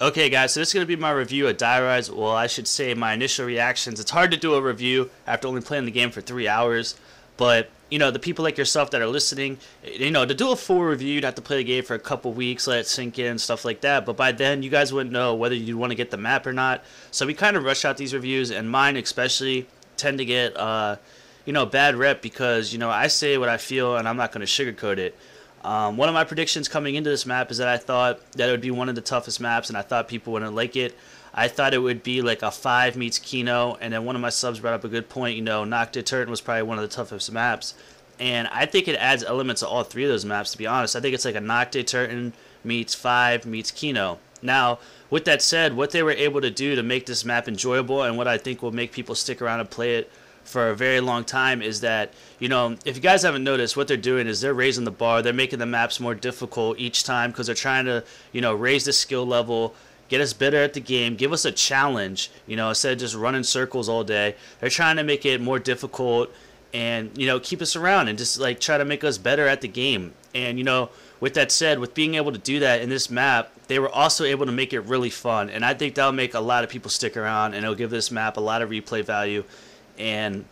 Okay guys, so this is going to be my review of Die Rise. Well, I should say my initial reactions. It's hard to do a review after only playing the game for three hours. But, you know, the people like yourself that are listening, you know, to do a full review, you'd have to play the game for a couple weeks, let it sink in, stuff like that. But by then, you guys wouldn't know whether you'd want to get the map or not. So we kind of rush out these reviews, and mine especially tend to get, uh, you know, bad rep because, you know, I say what I feel and I'm not going to sugarcoat it. Um, one of my predictions coming into this map is that I thought that it would be one of the toughest maps, and I thought people wouldn't like it. I thought it would be like a 5 meets Kino, and then one of my subs brought up a good point. You know, Nacht der Untoten was probably one of the toughest maps. And I think it adds elements to all three of those maps, to be honest. I think it's like a Nacht der Untoten meets 5 meets Kino. Now, with that said, what they were able to do to make this map enjoyable and what I think will make people stick around and play it for a very long time is that you know if you guys haven't noticed what they're doing is they're raising the bar they're making the maps more difficult each time because they're trying to you know raise the skill level get us better at the game give us a challenge you know instead of just running circles all day. They're trying to make it more difficult and you know keep us around and just like try to make us better at the game. And you know with that said with being able to do that in this map they were also able to make it really fun. And i think that'll make a lot of people stick around and it'll give this map a lot of replay value and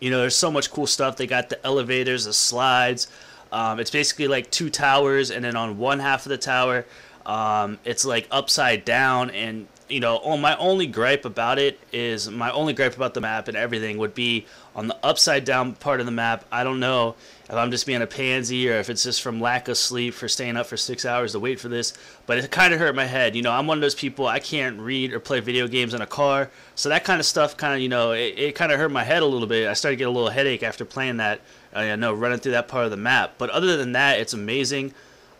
you know there's so much cool stuff. They got the elevators the slides. Um, it's basically like two towers and then on one half of the tower um, it's like upside down and you know oh, my only gripe about it is my only gripe about the map and everything would be on the upside down part of the map i don't know if I'm just being a pansy or if it's just from lack of sleep for staying up for six hours to wait for this. But it kind of hurt my head. You know, I'm one of those people, I can't read or play video games in a car. So that kind of stuff kind of, you know, it, it kind of hurt my head a little bit. I started to get a little headache after playing that, uh, you know, running through that part of the map. But other than that, it's amazing.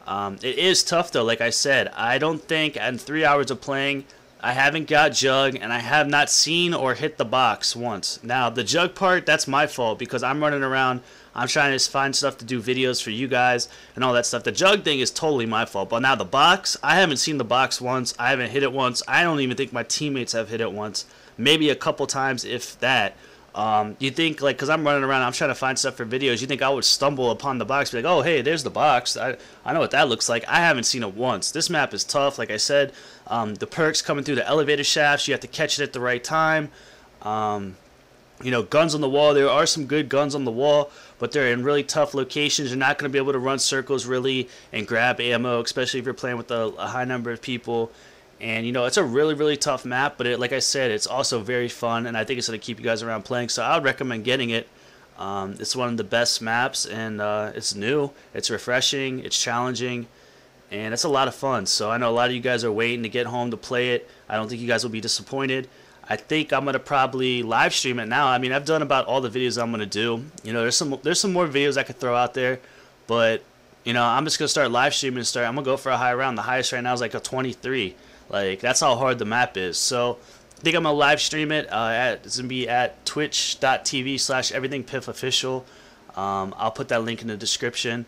Um, it is tough, though, like I said. I don't think in three hours of playing, I haven't got jug and I have not seen or hit the box once. Now, the jug part, that's my fault because I'm running around I'm trying to find stuff to do videos for you guys and all that stuff. The jug thing is totally my fault. But now the box, I haven't seen the box once. I haven't hit it once. I don't even think my teammates have hit it once. Maybe a couple times, if that. Um, you think like because I'm running around, I'm trying to find stuff for videos. You think I would stumble upon the box, be like, oh hey, there's the box. I I know what that looks like. I haven't seen it once. This map is tough. Like I said, um, the perks coming through the elevator shafts. You have to catch it at the right time. Um, you know, guns on the wall. There are some good guns on the wall, but they're in really tough locations. You're not going to be able to run circles really and grab ammo, especially if you're playing with a, a high number of people. And you know, it's a really really tough map, but it, like I said, it's also very fun, and I think it's going to keep you guys around playing. So I would recommend getting it. Um, it's one of the best maps, and uh, it's new, it's refreshing, it's challenging, and it's a lot of fun. So I know a lot of you guys are waiting to get home to play it. I don't think you guys will be disappointed. I think I'm gonna probably live stream it now. I mean, I've done about all the videos I'm gonna do. You know, there's some there's some more videos I could throw out there, but you know, I'm just gonna start live streaming and start. I'm gonna go for a high round. The highest right now is like a 23. Like that's how hard the map is. So I think I'm gonna live stream it. Uh, at, it's gonna be at twitch.tv slash everythingpiffofficial. Um, I'll put that link in the description.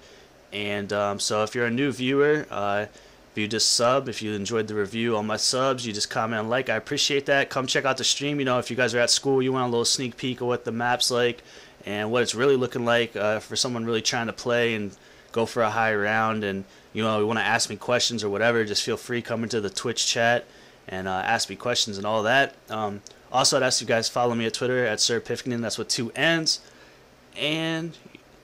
And um, so if you're a new viewer, uh, if you just sub, if you enjoyed the review on my subs, you just comment and like. I appreciate that. Come check out the stream. You know, if you guys are at school, you want a little sneak peek of what the map's like and what it's really looking like uh, for someone really trying to play and go for a high round. And you know, you want to ask me questions or whatever, just feel free come into the Twitch chat and uh, ask me questions and all that. Um, also, I'd ask you guys follow me at Twitter at Sir Piffington. That's with two N's. And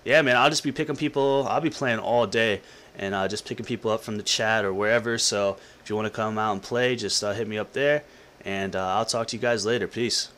yeah, man, I'll just be picking people. I'll be playing all day and uh, just picking people up from the chat or wherever. So if you want to come out and play, just uh, hit me up there, and uh, I'll talk to you guys later. Peace.